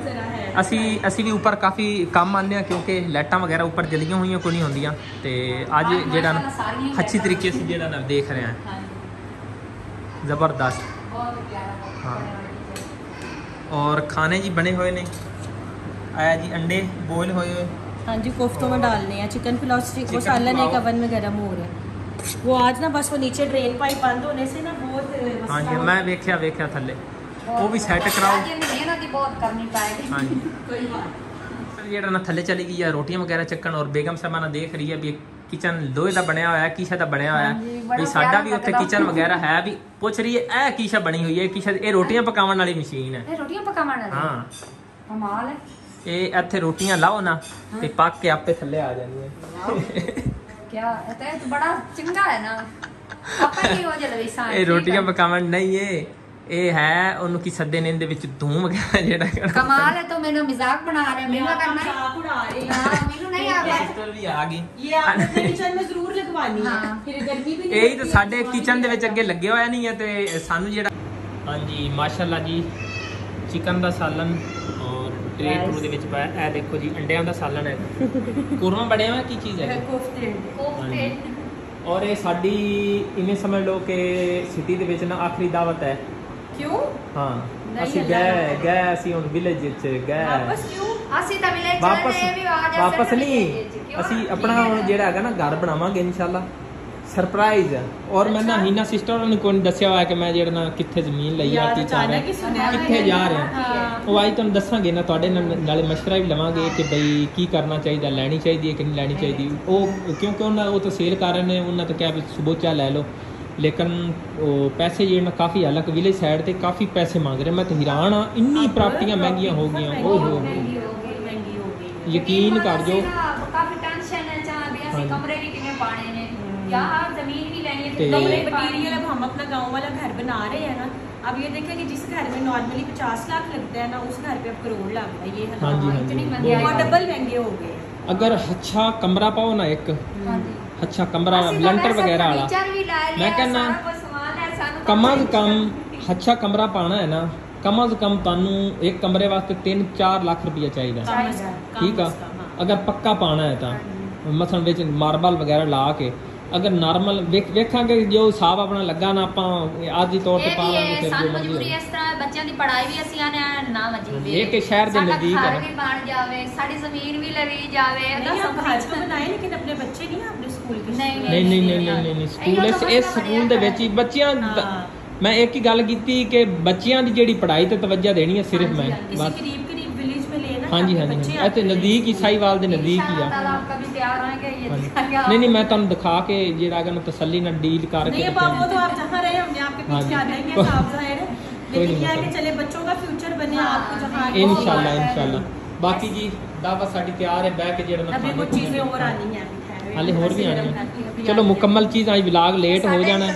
ਅਸੀਂ ਅਸੀਂ ਵੀ ਉੱਪਰ ਕਾਫੀ ਕੰਮ ਆਉਂਦੇ ਆ ਕਿਉਂਕਿ ਲਾਈਟਾਂ ਵਗੈਰਾ ਉੱਪਰ ਜਲੀਆਂ ਹੋਈਆਂ ਕੋਈ ਨਹੀਂ ਹੁੰਦੀਆਂ ਤੇ ਅੱਜ ਜਿਹੜਾ ਨਾ ਅੱਛੀ ਤਰੀਕੇ ਸੇ ਜਿਹੜਾ ਨਾ ਦੇਖ ਰਹੇ ਹਾਂ ਜ਼ਬਰਦਸਤ ਬਹੁਤ ਪਿਆਰਾ ਹਾਂ ਔਰ ਖਾਣੇ ਜੀ ਬਣੇ ਹੋਏ ਨੇ ਆਇਆ ਜੀ ਅੰਡੇ ਬੋਇਲ ਹੋਏ ਹੋਏ हाँ जी कोफ्तों में डालने हैं चिकन पुलाव स्टिक वो चिकन सालन एक पुलाव। अवन में गर्म हो रहा है वो आज ना बस वो नीचे ड्रेन पाइप बंद होने से ना ਥੱਲੇ ਬਸ ਮੈਂ ਵੇਖਿਆ ਵੇਖਿਆ ਥੱਲੇ। ਉਹ ਵੀ ਸੈੱਟ ਕਰਾਓ। ਜਿਹੜਾ ਨਾ ਥੱਲੇ ਚਲੀ ਗਈ ਆ ਰੋਟੀਆਂ ਵਗੈਰਾ ਚੱਕਣ ਔਰ ਬੇਗਮ ਸਾਹਿਬਾ ਨਾ ਦੇਖ ਰਹੀ ਹੈ ਵੀ ਕਿਚਨ ਲੋਹੇ ਦਾ ਬਣਿਆ ਹੋਇਆ ਹੈ ਕੀਸ਼ਾ ਦਾ ਬਣਿਆ ਹੋਇਆ। ਹੈ ਵੀ ਸਾਡਾ ਵੀ ਉੱਥੇ ਕਿਚਨ ਵਗੈਰਾ ਹੈ ਵੀ ਪੁੱਛ ਰਹੀ ਹੈ ਇਹ ਕੀਸ਼ਾ ਬਣੀ ਹੋਈ ਹੈ? ਕੀਸ਼ਾ ਇਹ ਰੋਟੀਆਂ ਪਕਾਉਣ ਵਾਲੀ ਮਸ਼ੀਨ ਹੈ। ਇਹ ਇੱਥੇ ਰੋਟੀਆਂ ਲਾਓ ਨਾ ਤੇ ਪੱਕ ਕੇ ਆਪੇ ਥੱਲੇ ਆ ਜਾਂਦੀਆਂ ਕੀ ਇਹ ਤਾਂ ਬੜਾ ਚੰਗਾ ਹੈ ਨਾ। ਇਹ ਰੋਟੀਆਂ ਪਕਾਉਣ ਨਹੀਂ ਇਹ ਇਹ ਹੈ ਉਹਨੂੰ ਕੀ ਸੱਦੇ ਨੇ ਦੇ ਵਿੱਚ ਧੂਮ ਵਗੈਰਾ ਜਿਹੜਾ ਕਮਾਲ ਹੈ ਤੋ ਮੈਨੂੰ ਮਜ਼ਾਕ ਬਣਾ ਰਹੇ ਮੈਨੂੰ ਕਰਨਾ ਮਜ਼ਾਕ ਉਡਾ ਰਹੇ ਹਾਂ। ਮੈਨੂੰ ਨਹੀਂ ਆ ਰਿਹਾ ਵੀ ਆ ਗਈ। ਇਹ ਆਪਣੇ ਕਿਚਨ ਵਿੱਚ ਜ਼ਰੂਰ ਲਗਵਾਨੀ ਹੈ। ਫਿਰ ਗਰਮੀ ਵੀ ਨਹੀਂ ਇਹ ਤਾਂ ਸਾਡੇ ਕਿਚਨ ਦੇ ਵਿੱਚ ਅੱਗੇ ਲੱਗਿਆ ਹੋਇਆ ਨਹੀਂ ਹੈ ਤੇ ਸਾਨੂੰ ਜਿਹੜਾ ਹਾਂਜੀ ਮਾਸ਼ਾਅੱਲਾ ਜੀ। ਚਿਕਨ ਦਾ ਸਾਲਨ ਔਰ ਟ੍ਰੇ ਟੂ ਦੇ ਵਿੱਚ ਪਾਇਆ। ਇਹ ਦੇਖੋ ਜੀ ਅੰਡਿਆਂ ਦਾ ਸਾਲਨ ਹੈ। ਕੁਰਮਾ ਬੜਿਆ ਹੋਇਆ ਕੀ ਚੀਜ਼ ਹੈ? ਕੋਫਤੇ ਕੋਫਤੇ ਔਰ ਇਹ ਸਾਡੀ ਇਵੇਂ ਸਮਝ ਲਓ ਕਿ ਸਿਟੀ ਦੇ ਵਿੱਚ ਨਾ ਆਖਰੀ ਦਾਵਤ ਹੈ। ਕਿਉਂ? ਹਾਂ ਅਸੀਂ ਗਏ ਗਏ ਅਸੀਂ ਹੁਣ ਵਿਲੇਜ ਵਿੱਚ ਗਏ। ਵਾਪਸ ਕਿਉਂ? ਅਸੀਂ ਤਾਂ ਵਿਲੇਜ ਚਲੇ ਵੀ ਆ ਜਾ ਵਾਪਸ ਨਹੀਂ। ਅਸੀਂ ਆਪਣਾ ਜਿਹੜਾ ਹੈਗਾ ਨਾ ਘਰ ਬਣਾਵਾਂਗੇ ਇਨਸ਼ਾਅੱਲਾ। ਸਰਪ੍ਰਾਈਜ਼ ਹੈ ਔਰ ਮੈਂ ਨਾ ਹੀਨਾ ਸਿਸਟਰ ਨੂੰ ਕੋਈ ਦੱਸਿਆ ਹੋਇਆ ਕਿ ਮੈਂ ਜਿਹੜਾ ਨਾ ਕਿੱਥੇ ਜ਼ਮੀਨ ਲਈ ਆ ਕੀ ਚਾਹ ਰਿਹਾ। ਕਿੱਥੇ ਜਾ ਰਿਹਾ। ਉਹ ਆਈ ਤੁਹਾਨੂੰ ਦੱਸਾਂਗੇ ਨਾ ਤੁਹਾਡੇ ਨਾਲ ਨਾਲੇ ਮਸ਼ਵਰਾ ਵੀ ਲਵਾਂਗੇ ਕਿ ਬਈ ਕੀ ਕਰਨਾ ਚਾਹੀਦਾ ਲੈਣੀ ਚਾਹੀਦੀ ਹੈ ਕਿ ਨਹੀਂ ਲੈਣੀ ਚਾਹੀਦੀ। ਉਹ ਕਿਉਂਕਿ ਉਹਨਾਂ ਉਹ ਤਾਂ ਸੇਲ ਕਰ ਰਹੇ ਨੇ ਉਹਨਾਂ ਤਾਂ ਕਿਹਾ ਵੀ ਸੁਬੋਚਾ ਲੈ ਲਓ। ਲੇਕਿਨ ਉਹ ਪੈਸੇ ਜਿਹੜੇ ਨਾ ਕਾਫੀ ਅਲੱਗ ਵਿਲੇਜ ਸਾਈਡ ਤੇ ਕਾਫੀ ਪੈਸੇ ਮੰਗ ਰਹੇ ਮੈਂ ਤਾਂ ਹੈਰਾਨ ਆ ਇੰਨੀ ਪ੍ਰਾਪਤੀਆਂ ਮਹਿੰਗੀਆਂ ਹੋ ਗਈਆਂ। ਉਹ ਹੋ ਗਈ ਯਕੀਨ ਕਰ ਜੋ हाँ। हम्म। अब ये देखा कि जिस घर में नॉर्मली पचास लाख लगता है ना उस घर पे अब करोड़ लग रहा है। ये हाँ जी, हाँ इतनी महँगी डबल महँगे हो गए अगर अच्छा कमरा पाओ ना एक। अच्छा कमरा लंटर वगैरह आला मैं कहना तो कम अज कम अच्छा कमरा पाना है ना कम अज कम तानू एक कमरे वास्ते तीन चार लाख रुपया चाहिए ठीक है। हाँ। अगर पक्का पाना है तो। ਮਸਣ ਵਿੱਚ ਮਾਰਬਲ ਵਗੈਰਾ ਲਾ ਕੇ ਅਗਰ ਨਾਰਮਲ ਵੇਖਾਂਗੇ ਜੋ ਹਿਸਾਬ ਆਪਣਾ ਲੱਗਾ ਨਾ ਆਪਾਂ ਆਦੀ ਤੌਰ ਤੇ ਪਾ ਲਾਂਗੇ ਫਿਰ ਜੋ ਮਰਜ਼ੀ ਇਸ ਤਰ੍ਹਾਂ ਬੱਚਿਆਂ ਦੀ ਪੜ੍ਹਾਈ ਵੀ ਅਸੀਂ ਆਨੇ ਨਾ ਵਜੀ ਇਹ ਕਿ ਸ਼ਹਿਰ ਦੇ ਨਜ਼ਦੀਕ ਹੈ ਸਾਡੀ ਜ਼ਮੀਨ ਵੀ ਲਵੀ ਜਾਵੇ ਅਗਰ ਸਭ ਕੁਝ ਬਣਾਏ ਲੇਕਿਨ ਆਪਣੇ ਬੱਚੇ ਨਹੀਂ ਆਪਣੇ ਸਕੂਲ ਦੇ ਨਹੀਂ ਨਹੀਂ ਨਹੀਂ ਨਹੀਂ ਸਕੂਲ ਇਸ ਸਕੂਲ ਦੇ ਵਿੱਚ ਹੀ ਬੱਚਿਆਂ ਮੈਂ ਇੱਕ ਹੀ ਗੱਲ ਕੀਤੀ ਕਿ ਬੱਚਿਆਂ ਦੀ ਜਿਹੜੀ ਪੜ੍ਹਾਈ ਤੇ ਤਵੱਜਾ ਦੇਣੀ ਹੈ ਸਿਰਫ ਮੈਂ ਬਸ। ਹਾਂਜੀ ਹਾਂਜੀ ਇੱਥੇ ਨਜ਼ਦੀਕ ਈਸਾਈਵਾਲ ਦੇ ਨਜ਼ਦੀਕ ਹੀ ਆ। इंशाअल्लाह आप कभी तैयार होंगे ये ਹਾਂਜੀ। दिखाएंगे ਨਹੀਂ ਨਹੀਂ ਮੈਂ ਤੁਹਾਨੂੰ ਦਿਖਾ ਕੇ ਜਿਹੜਾ ਹੈਗਾ ਨਾ ਤਸੱਲੀ ਨਾਲ ਡੀਲ ਕਰਕੇ नहीं अब आप वो तो आप जहाँ रहे हमने आपके हाँ पीछे जी। आ जाएंगे साफ जाहिर है कोई लेकिन नहीं क्या है कि मतलब। चले बच्चों का फ्यूचर बने हाँ, आपको जहाँ जी। ਇਨਸ਼ਾਅੱਲਾ है। ਇਨਸ਼ਾਅੱਲਾ ਬਾਕੀ ਜੀ ਦਾਵਾ ਸਾਡੀ ਤਿਆਰ ਹੈ ਬਹਿ ਕੇ ਜਿਹੜਾ ਨਾ अभी ਖਾਣੇ कुछ ਪੀਣੇ चीजें ਦੀ। और आनी है अभी ठहरे हुए ਹਾਲੇ ਹੋਰ ਵੀ हैं, ਆਣੀ अभी- अभी ਚਲੋ आनी है। ਮੁਕੰਮਲ ਚੀਜ਼ ਆਈ ਵਲੌਗ ਲੇਟ ਹੋ ਸਾਡੇ ਜਾਣਾ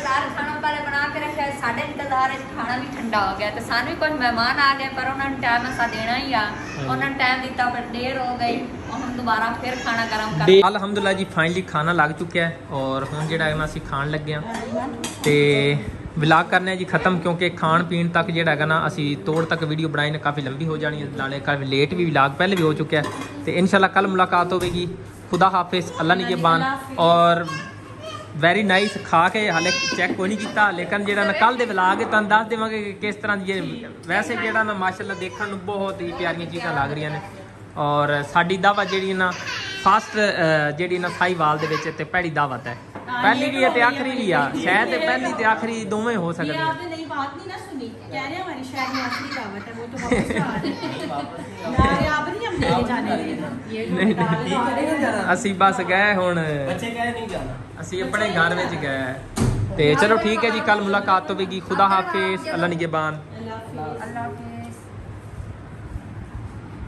ਸਾਡੇ ਇੰਤਜ਼ਾਰ ਵਿੱਚ ਖਾਣਾ ਵੀ ਠੰਡਾ ਹੋ ਗਿਆ ਤੇ ਸਾਨੂੰ ਵੀ ਕੁਝ ਮਹਿਮਾਨ ਆ ਗਏ ਪਰ ਉਹਨਾਂ ਨੂੰ ਟਾਈਮ ਅਸਾਂ ਦੇਣਾ ਹੀ ਆ। ਉਹਨਾਂ ਨੂੰ ਟਾਈਮ ਦਿੱਤਾ ਪਰ ਦੇਰ ਹੋ ਗਈ। ਹੁਣ ਦੁਬਾਰਾ ਫਿਰ ਖਾਣਾ ਗਰਮ ਕਰ ਅਲਹਮਦੁਲਿਲਾ ਜੀ ਫਾਈਨਲੀ ਖਾਣਾ ਲੱਗ ਚੁੱਕਿਆ ਹੈ ਔਰ ਹੁਣ ਜਿਹੜਾ ਹੈ ਨਾ ਅਸੀਂ ਖਾਣ ਲੱਗੇ ਹਾਂ। ਤੇ ਵਲੌਗ ਕਰਨੇ ਆ ਜੀ ਖਤਮ ਕਿਉਂਕਿ ਖਾਣ ਪੀਣ ਤੱਕ ਜਿਹੜਾ ਹੈਗਾ ਨਾ ਅਸੀਂ ਤੋੜ ਤੱਕ ਵੀਡੀਓ ਬਣਾਈ ਨੇ ਕਾਫੀ ਲੰਬੀ ਹੋ ਜਾਣੀ ਹੈ। ਨਾਲੇ ਕਾਫੀ ਲੇਟ ਵੀ ਵਲੌਗ ਪਹਿਲੇ ਵੀ ਹੋ ਚੁੱਕਿਆ ਹੈ। ਤੇ ਇਨਸ਼ਾਅੱਲਾ ਕੱਲ ਮੁਲਾਕਾਤ ਹੋਵੇਗੀ। ਖੁਦਾ ਹਾਫਿਜ਼ ਅੱਲਾ ਨਿਗਹਿਬਾਨ। ਔਰ ਵੈਰੀ ਨਾਈਸ ਖਾ ਕੇ ਹਾਲੇ ਚੈੱਕ ਕੋਈ ਨਹੀਂ ਕੀਤਾ, ਲੇਕਿਨ ਜਿਹੜਾ ਨਾ ਕੱਲ ਦੇ ਵਲੌਗ ਤੁਹਾਨੂੰ ਦੱਸ ਦੇਵਾਂਗੇ ਕਿ ਕਿਸ ਤਰ੍ਹਾਂ ਦੀ ਇਹ ਵੈਸੇ ਜਿਹੜਾ ਨਾ ਮਾਸ਼ਾਅੱਲਾ ਦੇਖਣ ਨੂੰ ਬਹੁਤ ਹੀ ਪਿਆਰੀਆਂ ਚੀਜ਼ਾਂ ਲੱਗ ਰਹੀਆਂ ਨੇ। ਔਰ ਸਾਡੀ ਦਾਵਤ ਜਿਹੜੀ ਨਾ ਫਸਟ ਜਿਹੜੀ ਨਾ ਸਾਈਵਾਲ ਦੇ ਵਿੱਚ ਤੇ ਪਹਿਲੀ ਦਾਵਤ ਹੈ ਪਹਿਲੀ ਵੀ ਹੈ ਤੇ ਆਖਰੀ ਵੀ ਆ ਸ਼ਾਇਦ ਤੇ ਪਹਿਲੀ ਤੇ ਆਖਰੀ ਦੋਵੇਂ ਹੋ ये ਸਕਦੀਆਂ आपने नई बात नहीं ना सुनी कह रहे हैं हमारी शहर में आखिरी दावत है वो तो वापस आ रहे हैं यार अब नहीं हम लेके जाने देना ये जो नहीं, डाल नहीं। रहे हैं ਅਸੀਂ ਬਸ ਗਏ ਹੁਣ ਬੱਚੇ ਕਹੇ ਨਹੀਂ ਜਾਣਾ ਅਸੀਂ ਆਪਣੇ ਘਰ ਵਿੱਚ ਗਏ ਤੇ ਚਲੋ ਠੀਕ ਹੈ ਜੀ ਕੱਲ ਮੁਲਾਕਾਤ ਹੋਵੇਗੀ ਖੁਦਾ ਹਾਫਿਜ਼ ਅੱਲਾ ਨਿਗਹਿਬਾਨ ਅੱਲਾਹ ਹਾਫਿਜ਼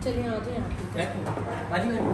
चलिए आ जाए आप ਭਾਜੀ